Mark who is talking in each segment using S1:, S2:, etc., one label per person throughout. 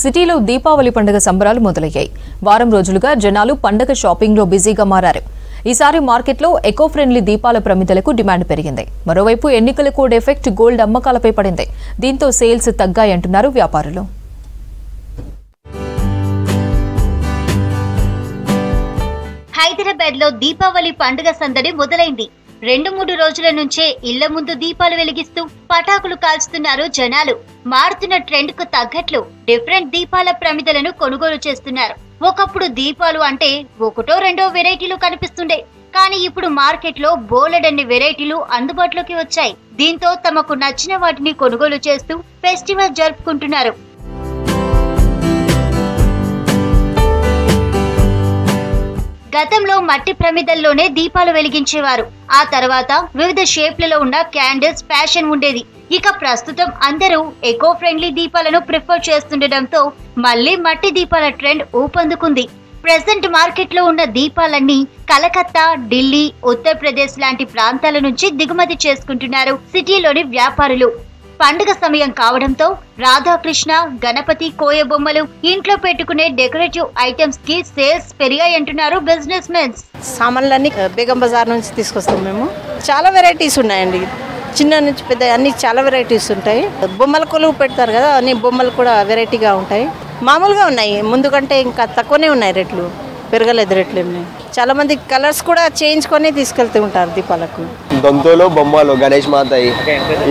S1: సిటీలో దీపావళి పండుగ సంబరాలు మొదలయ్యాయి. వారం రోజులుగా జనాలు పండగ షాపింగ్లో బిజీగా మారారు. ఈసారి మార్కెట్లో ఎకో ఫ్రెండ్లీ దీపాల ప్రమిదలకు డిమాండ్ పెరిగింది. మరోవైపు ఎన్నికల కోడ్ ఎఫెక్ట్ గోల్డ్ అమ్మకాలపై పడింది. దీంతో సేల్స్ తగ్గాయంటున్నారు వ్యాపారులు.
S2: హైదరాబాద్లో దీపావళి పండుగ సందడి మొదలైంది. రెండు మూడు రోజుల నుంచే ఇళ్ళ ముందు దీపాలు వెలిగిస్తూ పటాకులు కాల్చుతున్నారు జనాలు. మారుతున్న ట్రెండ్కు తగ్గట్లు డిఫరెంట్ దీపాల ప్రమిదలను కొనుగోలు చేస్తున్నారు. ఒకప్పుడు దీపాలు అంటే ఒకటో రెండో వెరైటీలు కనిపిస్తుండే. కానీ ఇప్పుడు మార్కెట్లో బోలెడన్ని వెరైటీలు అందుబాటులోకి వచ్చాయి. దీంతో తమకు నచ్చిన వాటిని కొనుగోలు చేస్తూ ఫెస్టివల్ జరుపుకుంటున్నారు. గతంలో మట్టి ప్రమిదల్లోనే దీపాలు వెలిగించేవారు. ఆ తర్వాత వివిధ షేప్లలో ఉన్న క్యాండిల్స్ ఫ్యాషన్ ఉండేది. ఇక ప్రస్తుతం అందరూ ఎకో ఫ్రెండ్లీ దీపాలను ప్రిఫర్ చేస్తుండటంతో మళ్ళీ మట్టి దీపాల ట్రెండ్ ఊపందుకుంది. ప్రెసెంట్ మార్కెట్లో ఉన్న దీపాలన్నీ కలకత్తా ఢిల్లీ ఉత్తరప్రదేశ్ లాంటి ప్రాంతాల నుంచి దిగుమతి చేసుకుంటున్నారు సిటీలోని వ్యాపారులు. పండుగ సమయం కావడంతో రాధాకృష్ణ గణపతి కోయ బొమ్మలు ఇంట్లో పెట్టుకునే డెకరేటివ్ ఐటమ్స్కి సేల్స్ పెరిగాయంటున్నారు బిజినెస్ మెన్స్.
S3: సామాన్లన్నీ బేగం బజార్ నుంచి తీసుకొస్తాం మేము. చాలా వెరైటీస్ ఉన్నాయండి. చిన్న నుంచి పెద్ద అన్ని చాలా వెరైటీస్ ఉంటాయి. బొమ్మల కొలువు పెడతారు కదా అన్ని బొమ్మలు కూడా వెరైటీగా ఉంటాయి. మామూలుగా ఉన్నాయి. ముందు కంటే ఇంకా తక్కువనే ఉన్నాయి రేట్లు. పెరగలేదు రేట్లు ఏమి చాలా మంది కలర్స్ కూడా చేయించుకొని తీసుకెళ్తూ ఉంటారు దీపాలకు.
S4: దొంతులు బొమ్మలు గణేష్ మాతయి.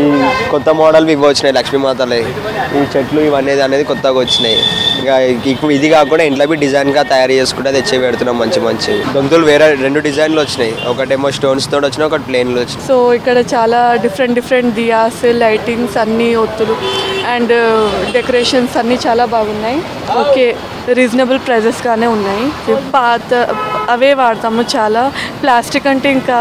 S4: ఈ కొత్త మోడల్ ఇవి వచ్చినాయి లక్ష్మీ మాతలే. ఈ చెట్లు ఇవన్నీ అనేది కొత్తగా వచ్చినాయి. ఇంకా ఇప్పుడు ఇది కాకుండా ఇంట్లో డిజైన్గా తయారు చేసుకుంటే తెచ్చి పెడుతున్నాం మంచి మంచి. దొంతులు వేరే రెండు డిజైన్లు వచ్చినాయి. ఒకటేమో స్టోన్స్ తోటి వచ్చినాయి ఒకటి ప్లేన్లు వచ్చినాయి.
S5: సో ఇక్కడ చాలా డిఫరెంట్ డిఫరెంట్ దియాస్ లైటింగ్స్ అన్నీ ఒత్తులు. అండ్ డెకరేషన్స్ అన్నీ చాలా బాగున్నాయి. ఓకే రీజనబుల్ ప్రైజెస్గానే ఉన్నాయి. పాత అవే వాడతాము చాలా. ప్లాస్టిక్ అంటే ఇంకా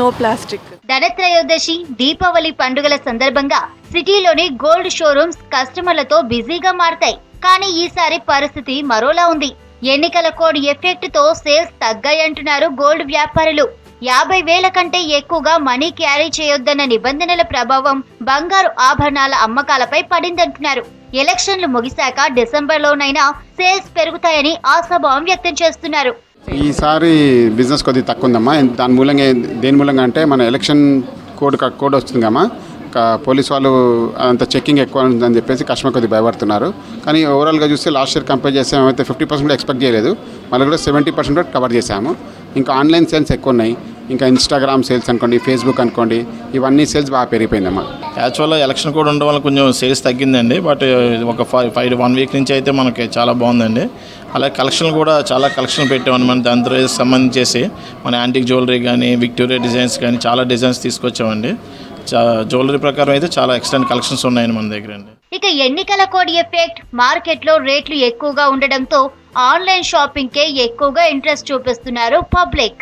S5: నో ప్లాస్టిక్.
S2: ధనత్రయోదశి దీపావళి పండుగల సందర్భంగా సిటీలోని గోల్డ్ షోరూమ్స్ కస్టమర్లతో బిజీగా మారతాయి. కానీ ఈసారి పరిస్థితి మరోలా ఉంది. ఎన్నికల కోడ్ ఎఫెక్ట్తో సేల్స్ తగ్గాయంటున్నారు గోల్డ్ వ్యాపారులు. యాభై వేల కంటే ఎక్కువగా మనీ క్యారీ చేయొద్దన్న నిబంధనల ప్రభావం బంగారు ఆభరణాల అమ్మకాలపై పడిందంటున్నారు. ఎలక్షన్లు ముగిశాక డిసెంబర్లోనైనా సేల్స్ పెరుగుతాయని ఆశాభావం వ్యక్తం చేస్తున్నారు.
S6: ఈసారి బిజినెస్ కొద్దిగా తక్కువ ఉందమ్మా దాని మూలంగా దేని మూలంగా అంటే మన ఎలక్షన్ కోడ్ క- కోడ్ వస్తుంది అమ్మా పోలీస్ వాళ్ళు అంత చెక్కింగ్ ఎక్కువ ఉందని చెప్పేసి కస్టమర్ కొద్దిగా భయపడుతున్నారు. కానీ ఓవరాల్గా చూస్తే లాస్ట్ ఇయర్ కంపేర్ చేస్తే మేమైతే ఫిఫ్టీ పర్సెంట్ ఎక్స్పెక్ట్ చేయలేదు. మళ్ళీ కూడా సెవెంటీ పర్సెంట్ కవర్ చేసాము ఇంకా ఆన్లైన్ సేల్స్ ఎక్కువ ఉన్నాయి ఇంకా ఇన్స్టాగ్రామ్ సేల్స్ అనుకోండి ఫేస్బుక్ అనుకోండి ఇవన్నీ సేల్స్ బాగా పెరిగిపోయిందమ్మా.
S7: యాక్చువల్గా ఎలక్షన్ కూడా ఉండడం వల్ల కొంచెం సేల్స్ తగ్గిందండి. బట్ uh, ఒక ఫైవ్ ఫైవ్ వన్ వీక్ నుంచి అయితే మనకి చాలా బాగుందండి. అలాగే కలెక్షన్లు కూడా చాలా కలెక్షన్ పెట్టామన్నమాట దాంతో సంబంధించేసి మన యాంటిక్ జ్యువెలరీ కానీ విక్టోరియా డిజైన్స్ కానీ చాలా డిజైన్స్ తీసుకొచ్చామండి. చా జ్యువెలరీ ప్రకారం అయితే చాలా ఎక్స్టెంట్ కలెక్షన్స్ ఉన్నాయండి మన దగ్గర అండి.
S2: ఇక ఎన్నికల కోడ్ ఎఫెక్ట్ మార్కెట్లో రేట్లు ఎక్కువగా ఉండడంతో ఆన్లైన్ షాపింగ్ కే ఎక్కువగా ఇంట్రెస్ట్ చూపిస్తున్నారు పబ్లిక్.